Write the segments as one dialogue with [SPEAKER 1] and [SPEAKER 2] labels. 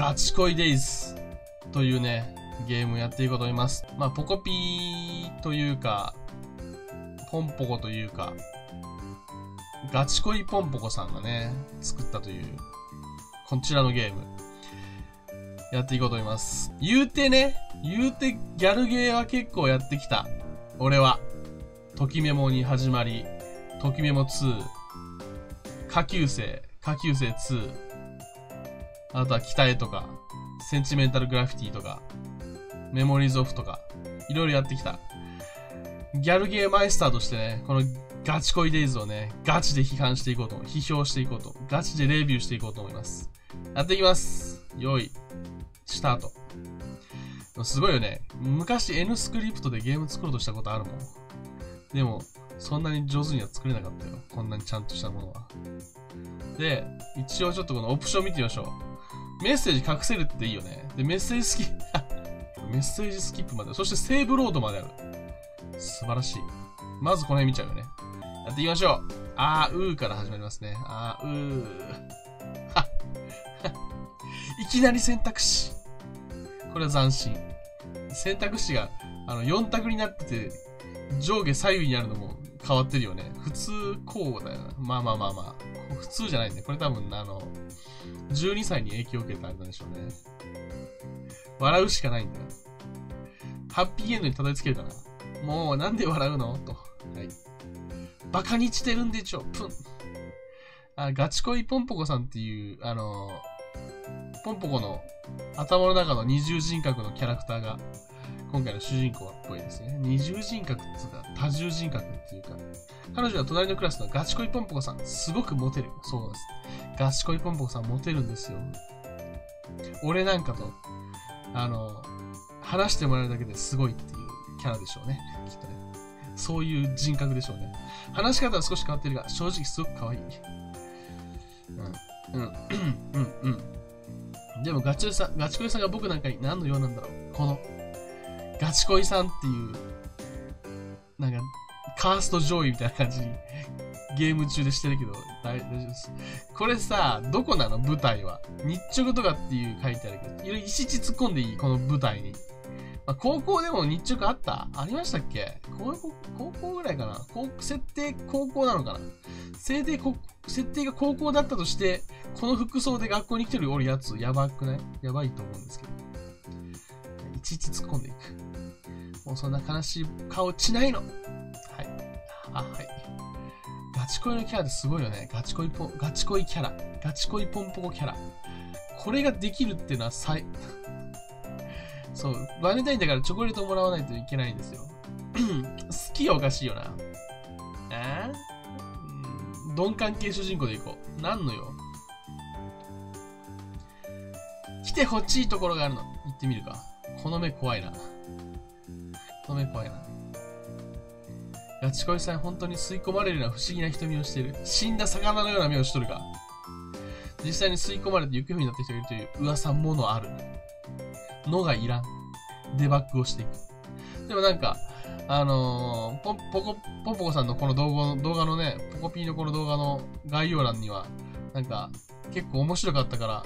[SPEAKER 1] ガチ恋デイズというね、ゲームやっていこうと思います。まあ、ポコピーというか、ポンポコというか、ガチ恋ポンポコさんがね、作ったという、こちらのゲーム、やっていこうと思います。言うてね、言うてギャルゲーは結構やってきた。俺は。ときメモに始まり、ときメモ2、下級生、下級生2、あとは北へとか、センチメンタルグラフィティとか、メモリーズオフとか、いろいろやってきた。ギャルゲーマイスターとしてね、このガチ恋デイズをね、ガチで批判していこうと、批評していこうと、ガチでレビューしていこうと思います。やっていきます。用意、スタート。すごいよね。昔 N スクリプトでゲーム作ろうとしたことあるもん。でも、そんなに上手には作れなかったよ。こんなにちゃんとしたものは。で、一応ちょっとこのオプション見てみましょう。メッセージ隠せるっていいよね。で、メッセージスキップ、メッセージスキップまで。そしてセーブロードまである。素晴らしい。まずこの辺見ちゃうよね。やっていきましょう。あー、うーから始まりますね。あー、うー。は。いきなり選択肢。これは斬新。選択肢が、あの、4択になってて、上下左右にあるのも変わってるよね。普通、こうだよな。まあまあまあまあ。普通じゃないね。これ多分、あの、12歳に影響を受けたあれなんでしょうね。笑うしかないんだよ。ハッピーエンドにたどり着けるかな。もう、なんで笑うの？と。はい。バカにしてるんでちょ、プン。あ、ガチ恋ポンポコさんっていう、あの、ポンポコの頭の中の二重人格のキャラクターが、今回の主人公はっぽいですね。二重人格っていうか、多重人格っていうか、彼女は隣のクラスのガチ恋ポンポコさん、すごくモテる。そうです。ガチ恋ポンポコさんモテるんですよ。俺なんかと、あの、話してもらえるだけですごいっていうキャラでしょうね。きっとね。そういう人格でしょうね。話し方は少し変わってるが、正直すごく可愛い。うん。うん。うん。うん。でもガチ恋さん、ガチ恋さんが僕なんかに何のようなんだろう。この、ガチ恋さんっていう、なんか、カースト上位みたいな感じに、ゲーム中でしてるけど、大丈夫です。これさ、どこなの？舞台は。日直とかっていう書いてあるけど、いろいろいちいち突っ込んでいい？この舞台に。まあ、高校でも日直あった？ありましたっけ？高校高校ぐらいかな？高設定高校なのかな？設定設定が高校だったとして、この服装で学校に来てるおるやつ、やばくない？やばいと思うんですけど。いちいち突っ込んでいく。もうそんな悲しい顔しないの。はい。あ、はい。ガチ恋のキャラってすごいよね。ガチ恋ポン、ガチ恋キャラ。ガチ恋ポンポコキャラ。これができるっていうのは最、そう、バレンタインだからチョコレートもらわないといけないんですよ。好きはおかしいよな。え？ー、鈍感系主人公でいこう。なんのよ。来てほしいところがあるの。行ってみるか。この目怖いな。この目怖いな。ガチ恋さん本当に吸い込まれるような不思議な瞳をしている。死んだ魚のような目をしとるが。実際に吸い込まれて行方不明になった人がいるという噂ものある。のがいらん。デバッグをしていく。でもなんか、あのー、ポポコ、ポポコさんのこの動画の動画のね、ポコピーのこの動画の概要欄には、なんか、結構面白かったから、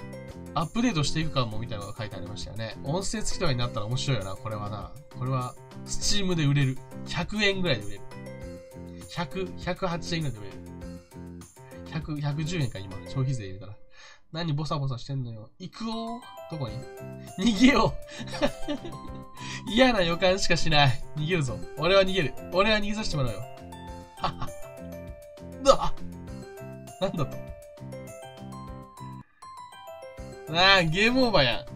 [SPEAKER 1] アップデートしていくかもみたいなのが書いてありましたよね。音声付きとかになったら面白いよな、これはな。これは、スチームで売れる。100円ぐらいで売れる。100、108円ぐらいで売れる。100、110円か、今。消費税入れたら。何ボサボサしてんのよ。行くおどこに？逃げよう 嫌な予感しかしない。逃げるぞ。俺は逃げる。俺は逃げさせてもらうよ。はは。うわなんだとなあ、ゲームオーバーや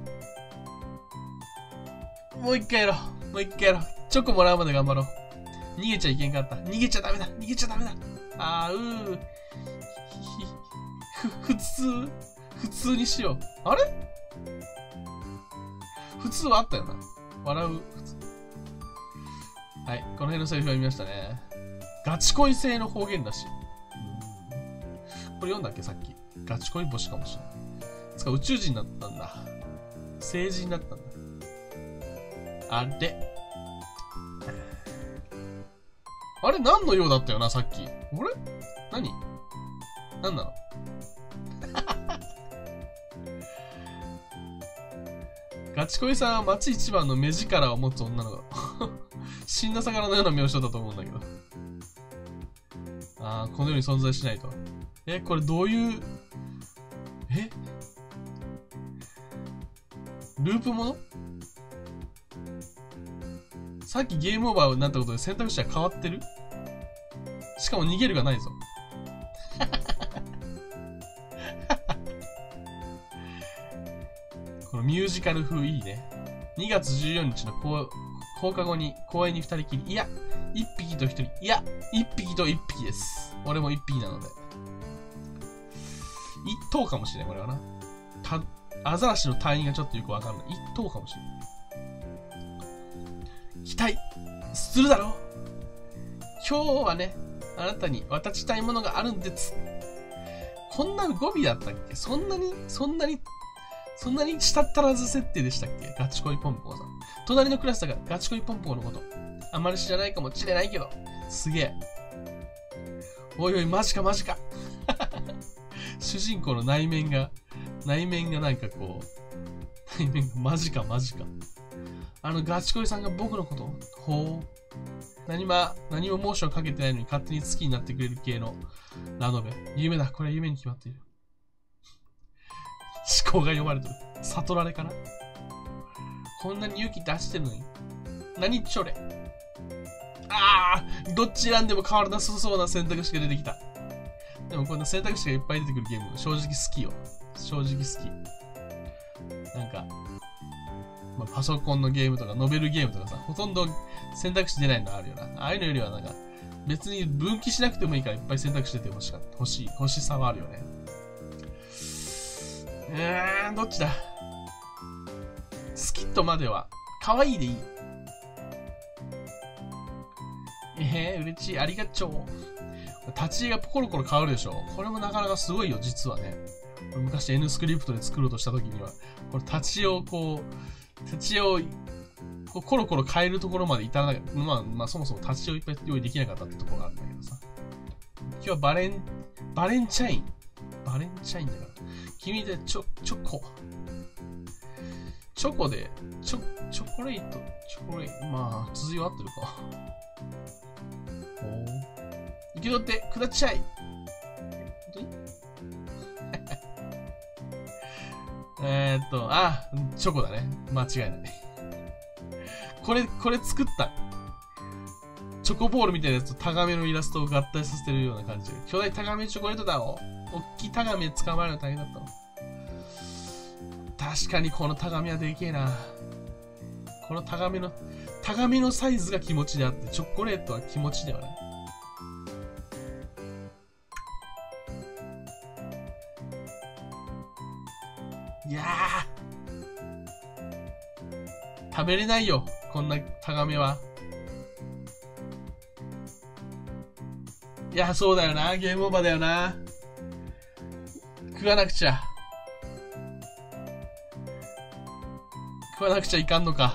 [SPEAKER 1] ん。もう一回やろう。もう一回やろう。チョコもらうまで頑張ろう。逃げちゃいけんかった。逃げちゃダメだ。逃げちゃダメだ。あーうー。ふ、普通普通にしよう。あれ？普通はあったよな。笑う、はい。この辺のセリフは見ましたね。ガチ恋性の方言だし。これ読んだっけ？さっき。ガチ恋星かもしれない。か宇宙人だったんだ。成人だったんだ。あれあれ何のようだったよな、さっき。あれ？何？何なの？ガチ恋さんは町一番の目力を持つ女の子。死んだ魚のような目をしてたと思うんだけど。ああ、この世に存在しないと。え、これどういう、え？ループも？のさっきゲームオーバーになったことで選択肢は変わってる？しかも逃げるがないぞ。このミュージカル風いいね。2月14日の放課後に公園に2人きり。いや、1匹と1人。いや、1匹と1匹です。俺も1匹なので。1頭かもしれない、これはな。たアザラシの単位がちょっとよくわかんない。1頭かもしれない。期待するだろ今日はね、あなたに渡したいものがあるんです。こんな語尾だったっけ？そんなに、そんなに、そんなにしたったらず設定でしたっけ？ガチ恋ポンポコさん。隣のクラスだからガチ恋ポンポコのこと。あまり知らないかもしれないけど。すげえ。おいおい、マジかマジか。主人公の内面が、内面がなんかこう、内面がマジかマジか。あのガチ恋さんが僕のことほう。何も、何もモーションかけてないのに勝手に好きになってくれる系のラノベ。夢だ。これは夢に決まっている。思考が読まれてる。悟られかなこんなに勇気出してるのに。何ちょれ。ああどっち選んでも変わらなさそうな選択肢が出てきた。でもこんな選択肢がいっぱい出てくるゲーム、正直好きよ。正直好き。なんか、まあ、パソコンのゲームとか、ノベルゲームとかさ、ほとんど選択肢出ないのあるよな。ああいうのよりはなんか、別に分岐しなくてもいいからいっぱい選択肢出てほしか。欲しい、欲しさはあるよね。えーん、どっちだ？スキットまでは、可愛いでいい。えー、嬉しい。ありがちょう。立ち絵がポコロコロ変わるでしょ。これもなかなかすごいよ、実はね。昔 N スクリプトで作ろうとした時には、これ立ちをこう、立ち絵をコロコロ変えるところまで至らなかった。まあ、まあ、そもそも立ちをいっぱい用意できなかったってところがあるんだけどさ。今日はバレン、バレンチャイン。バレンチャインだから。君でチョ、チョコ。チョコで、チョ、チョコレート、チョコレート。まあ、続きは合ってるか。おー。受け取って、くだちゃい。えっと、あ、チョコだね。間違いない。これ、これ作った。チョコボールみたいなやつとタガメのイラストを合体させてるような感じ。巨大タガメチョコレートだお。おっきいタガメ捕まえるの大変だったわ。確かにこのタガメはでけえな。このタガメの、タガメのサイズが気持ちであって、チョコレートは気持ちではな。い食べれないよ。こんなタガメは。いや、そうだよな。ゲームオーバーだよな。食わなくちゃ。食わなくちゃいかんのか。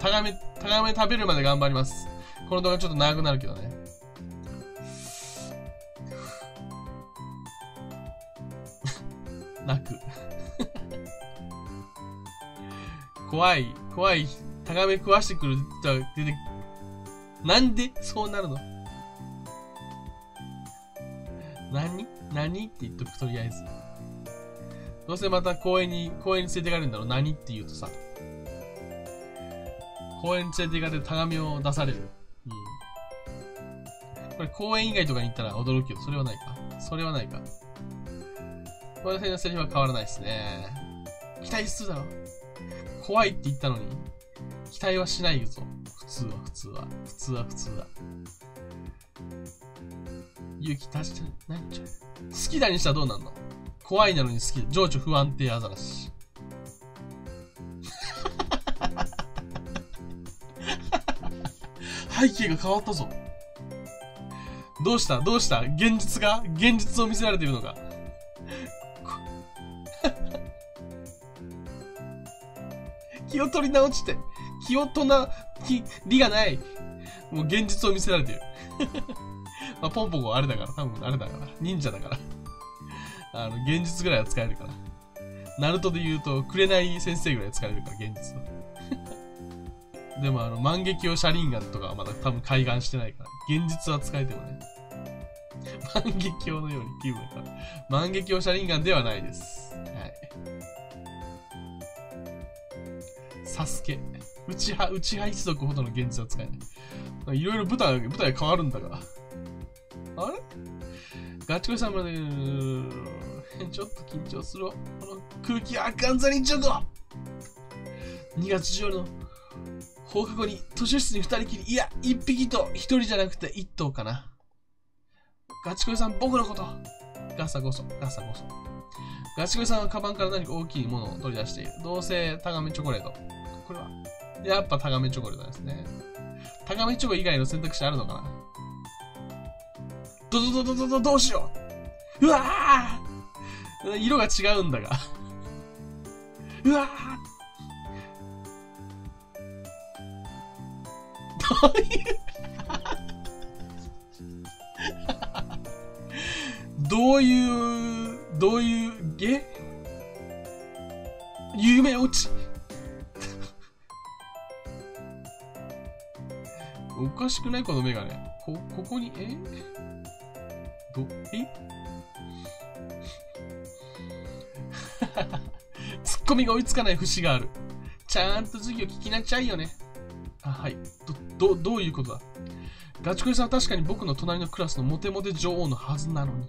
[SPEAKER 1] タガメ、タガメ食べるまで頑張ります。この動画ちょっと長くなるけどね。泣く。怖い、怖い、タガメ食わしてくる人は出て、なんでそうなるの？何？何？って言っとく、とりあえず。どうせまた公園に、公園に連れてかれるんだろう。何？って言うとさ。公園に連れて行かれてタガメを出される。うん。これ公園以外とかに行ったら驚くけど、それはないか。それはないか。この辺のセリフは変わらないですね。期待するだろ。怖いって言ったのに、期待はしないぞ。普通は普通は。普通は普通は。勇気出してないんじゃう？好きだにしたらどうなんの？怖いなのに好き。情緒不安定アザラシ。背景が変わったぞ。どうした？どうした？現実が？現実を見せられているのか気を取り直して、気をとな、気、理がない。もう現実を見せられてる。まあ、ポンポコあれだから、多分あれだから。忍者だから。あの、現実ぐらいは使えるから。ナルトで言うと、紅先生ぐらい使えるから、現実は。でもあの、万華鏡車輪ガンとかはまだ多分開眼してないから、現実は使えてもね。万華鏡のように気分が。万華鏡車輪ガンではないです。はい。サスケ。内派、内派一族ほどの現実は使えない。いろいろ舞台、舞台変わるんだが。あれ？ガチ恋さんまで、ちょっと緊張するわ。この空気あかんざりちょっと !2 月上の放課後に図書室に二人きり、いや、一匹と一人じゃなくて一頭かな。ガチ恋さん、僕のこと。ガサゴソ、ガサゴソ。ガチ恋さんはカバンから何か大きいものを取り出している。どうせタガメチョコレート。これは、やっぱタガメチョコレートですね。タガメチョコ以外の選択肢あるのかな？どどどどどどどうしよううわー色が違うんだがうわーどういうどういう、どういう、ゲ夢落ちおかしくない？このメガネ。こ、ここに、え？ど、え？ツッコミが追いつかない節がある。ちゃんと授業聞きなちゃいよね。あ、はい。ど、ど、どういうことだ？ガチ恋さんは確かに僕の隣のクラスのモテモテ女王のはずなのに。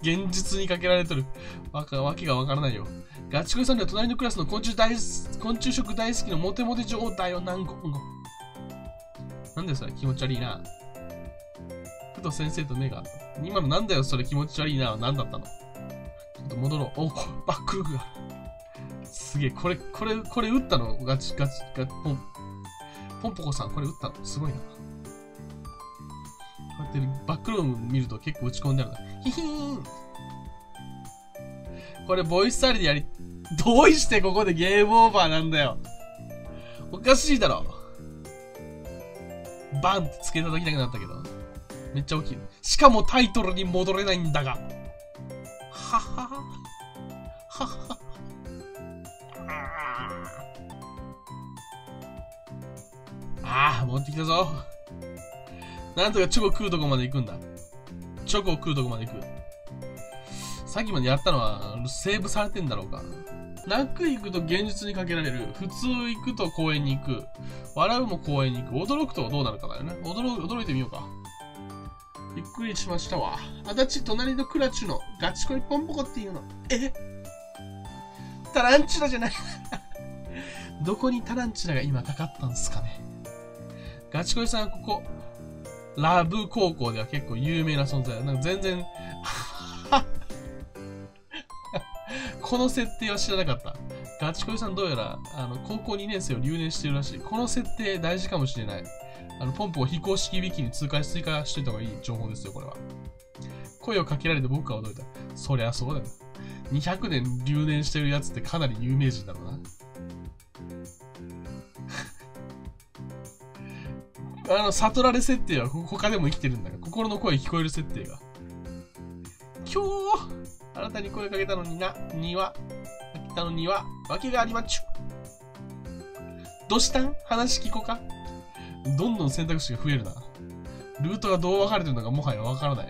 [SPEAKER 1] 現実にかけられとる。わか、わけがわからないよ。ガチ恋さんには隣のクラスの昆虫大、昆虫食大好きのモテモテ女王だよ、何個？も。なんでそれ気持ち悪いな。ふと先生と目が今のなんだよ、それ気持ち悪いなは何だったの？ちょっと戻ろう。お、バックルーが。すげえ、これ、これ、これ撃ったの？ガチガチ、ガチ、ポン。ポンポコさん、これ撃ったの？すごいな。こうやってバックルーム見ると結構打ち込んであるな。ヒヒーンこれボイスタイルでやり、どうしてここでゲームオーバーなんだよ。おかしいだろ。バンってつけただけなったけど。めっちゃ大きい。しかもタイトルに戻れないんだが。ははは。はは。ああ、持ってきたぞ。なんとかチョコ食うとこまで行くんだ。チョコを食うとこまで行く。さっきまでやったのは、セーブされてんだろうか。泣く行くと現実にかけられる。普通行くと公園に行く。笑うも公園に行く。驚くとどうなるかだよね。驚驚いてみようか。びっくりしましたわ。あたち、隣のクラチュのガチ恋ポンポコっていうの。え？タランチュラじゃない どこにタランチュラが今かかったんすかね。ガチ恋さんはここ、ラブ高校では結構有名な存在だなんか全然 この設定は知らなかった。ガチ恋さんどうやら、あの、高校2年生を留年してるらしい。この設定大事かもしれない。あの、ポンプを非公式ウィキに通過追加しといた方がいい情報ですよ、これは。声をかけられて僕は驚いた。そりゃそうだよ。200年留年してるやつってかなり有名人だろうな。あの、悟られ設定は他でも生きてるんだが、心の声聞こえる設定が。今日、あなたに声かけたのにな、には、かけたのには、わけがありまっちゅ。どうしたん？話聞こか？どんどん選択肢が増えるな。ルートがどう分かれてるのかもはやわからない。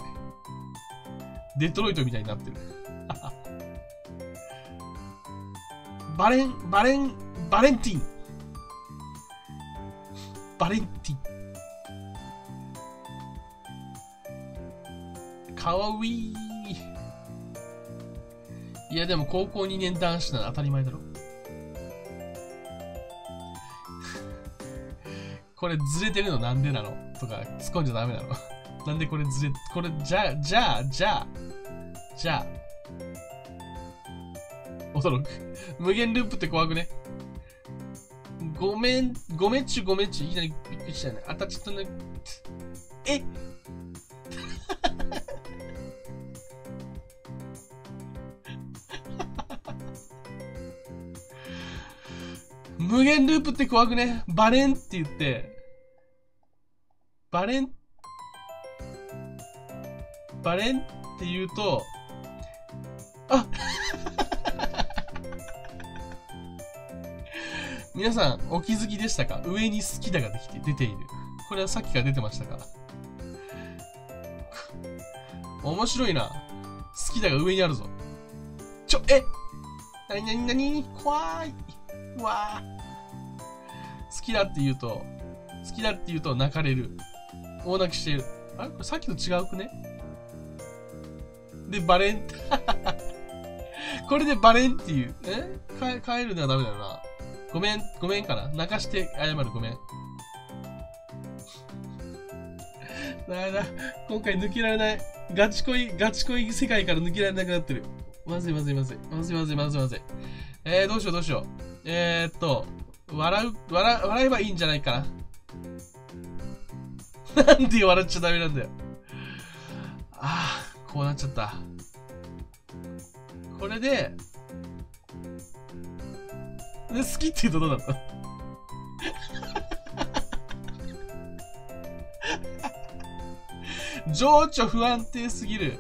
[SPEAKER 1] デトロイトみたいになってる。バレン、バレン、バレンティン。バレンティン。かわいい。いや、でも高校2年男子なら当たり前だろ。これずれてるのなんでなの？とか突っ込んじゃダメなの？なんでこれずれ、これ、じゃあ、じゃあ、じゃあ、じゃあ。驚く。無限ループって怖くね？ごめん、ごめんちゅ、ごめんちゅ。いきなりびっくりしたよね。あたちょっとね。え？無限ループって怖くね？バレンって言って、バレン、バレンって言うと、あ 皆さん、お気づきでしたか？上に好きだができて、出ている。これはさっきから出てましたか？面白いな。好きだが上にあるぞ。ちょ、え何何何？怖い。わあ。好きだって言うと、好きだって言うと泣かれる。大泣きしてる。あれ？これさっきと違うくね？で、バレン。これでバレンっていう。え？帰るのはダメだよな。ごめん、ごめんかな？泣かして謝る、ごめん。だめだ。今回抜けられない。ガチ恋、ガチ恋世界から抜けられなくなってる。まずいまずいまずい。まずいまずいまずいまずい。えー、どうしようどうしよう。えー、っと、笑う、笑、笑えばいいんじゃないかな。なんで笑っちゃダメなんだよ。ああ、こうなっちゃった。これで、で、好きって言うとどうだった？情緒不安定すぎる。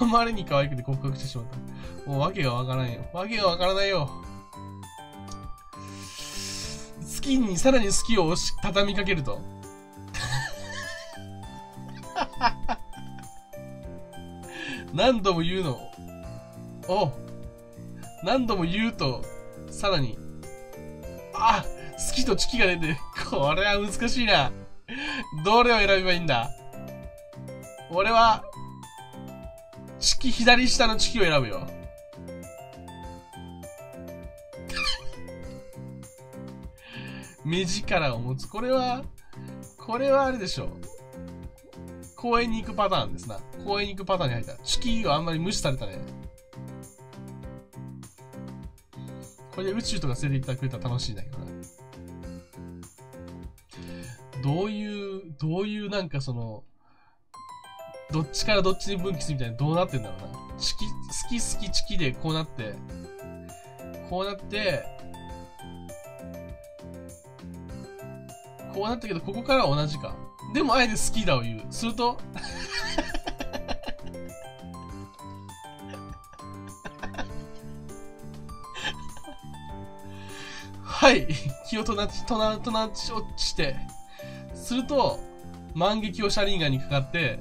[SPEAKER 1] あまりに可愛くて告白してしまった。もう訳がわからんよ。訳がわからないよ。好きにさらに好きを畳みかけると。何度も言うの。お何度も言うと、さらに、あ好きとチキが出て、これは難しいな。どれを選べばいいんだ俺は、チキ、左下のチキを選ぶよ。目力を持つ。これは、これはあれでしょう。公園に行くパターンですな。公園に行くパターンに入った。チキはあんまり無視されたね。これで宇宙とか連れて行ってくれたら楽しいんだけどな。どういう、どういうなんかその、どっちからどっちに分岐するみたいなどうなってんだろうな。チキ、好き好きチキでこうなって、こうなって、こうなったけど、ここからは同じか。でも、あえて好きだを言う。すると？はい。気をとなち、とな、となち落ちて、すると、万華鏡シャリンガにかかって、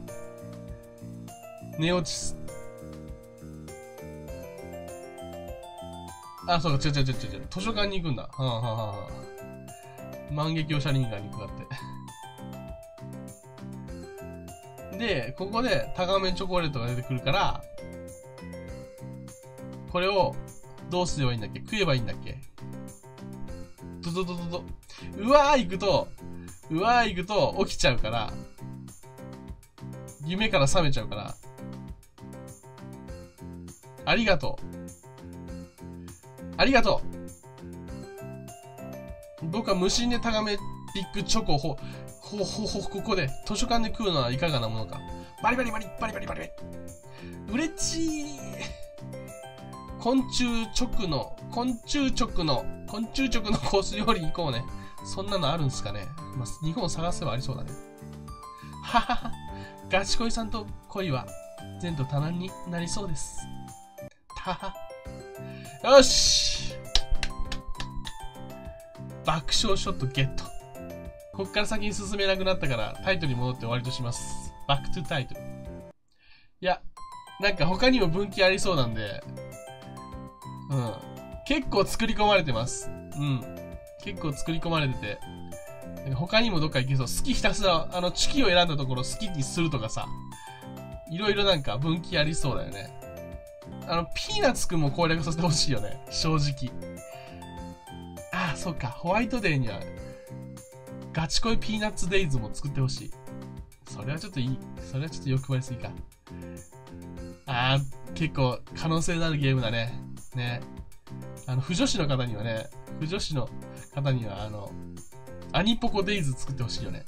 [SPEAKER 1] 寝落ちす。あ、そうか、違う違う違う違う。図書館に行くんだ。はあ、はあはあ、万華鏡シャリンガンにかかって。で、ここで高めチョコレートが出てくるから、これをどうすればいいんだっけ？食えばいいんだっけ？ドドドドド。うわー行くと、うわー行くと起きちゃうから、夢から覚めちゃうから、ありがとう。ありがとう。僕は無心で高めビッグチョコをほ、ほ、ほ、ほ、ここで図書館で食うのはいかがなものか。バリバリバリ、バリバリバリバリ。うれちい。昆虫直の、昆虫直の、昆虫直のコース料理行こうね。そんなのあるんすかね。まあ、日本探せばありそうだね。ははは。ガチ恋さんと恋は全部多難になりそうです。たは。よし爆笑ショットゲット。こっから先に進めなくなったからタイトルに戻って終わりとします。バックトゥタイトル。いや、なんか他にも分岐ありそうなんで、うん。結構作り込まれてます。うん。結構作り込まれてて。他にもどっか行けそう。好きひたすら、あの、チキを選んだところ好きにするとかさ。いろいろなんか分岐ありそうだよね。あの、ピーナッツくんも攻略させてほしいよね。正直。そうか。ホワイトデーには、ガチ恋ピーナッツデイズも作ってほしい。それはちょっといい。それはちょっと欲張りすぎか。ああ、結構可能性のあるゲームだね。ね。あの、不女子の方にはね、不女子の方には、あの、アニポコデイズ作ってほしいよね。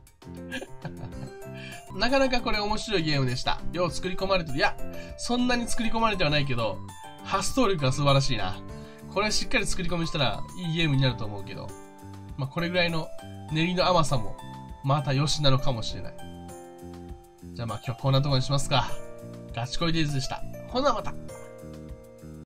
[SPEAKER 1] なかなかこれ面白いゲームでした。よう作り込まれてる。いや、そんなに作り込まれてはないけど、発想力が素晴らしいな。これしっかり作り込みしたらいいゲームになると思うけど、まあ、これぐらいの練りの甘さも、また良しなのかもしれない。じゃあまあ今日こんなとこにしますか。ガチ恋デイズでした。ほなまた